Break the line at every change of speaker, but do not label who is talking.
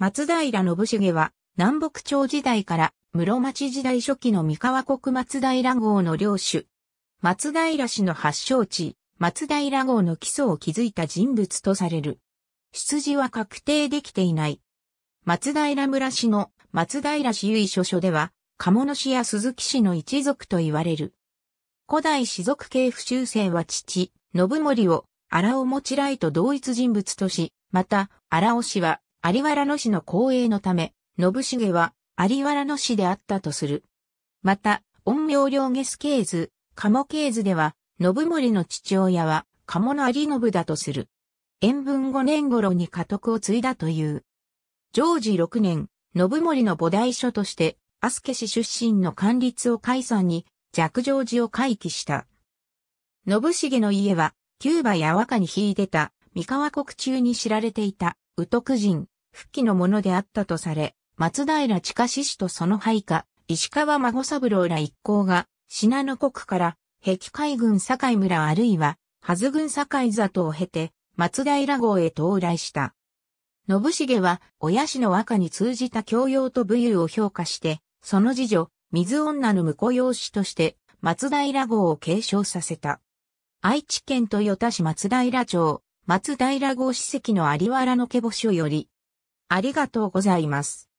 松平信重は南北朝時代から室町時代初期の三河国松平号の領主。松平氏の発祥地、松平号の基礎を築いた人物とされる。出自は確定できていない。松平村氏の松平氏由書書では、鴨野氏や鈴木氏の一族と言われる。古代氏族系不修正は父、信盛を荒尾持来と同一人物とし、また、荒尾氏は有原野氏の公営のため、信重は有原野氏であったとする。また、陰陽両下ス系図、鴨系図では、信盛の父親は鴨の有信だとする。塩分5年頃に家督を継いだという。常時6年、信盛の菩提書として、アス市出身の官立を解散に、弱上寺を回帰した。信重の家は、キューバや和歌に引いてた、三河国中に知られていた、宇徳人、復帰のものであったとされ、松平近志氏とその配下、石川孫三郎ら一行が、信濃国から、壁海軍境村あるいは、はず軍境里を経て、松平号へ到来した。信重は、親氏の和歌に通じた教養と武勇を評価して、その次女、水女の婿養子として、松平号を継承させた。愛知県豊田市松平町、松平号史跡の有原の毛星より、ありがとうございます。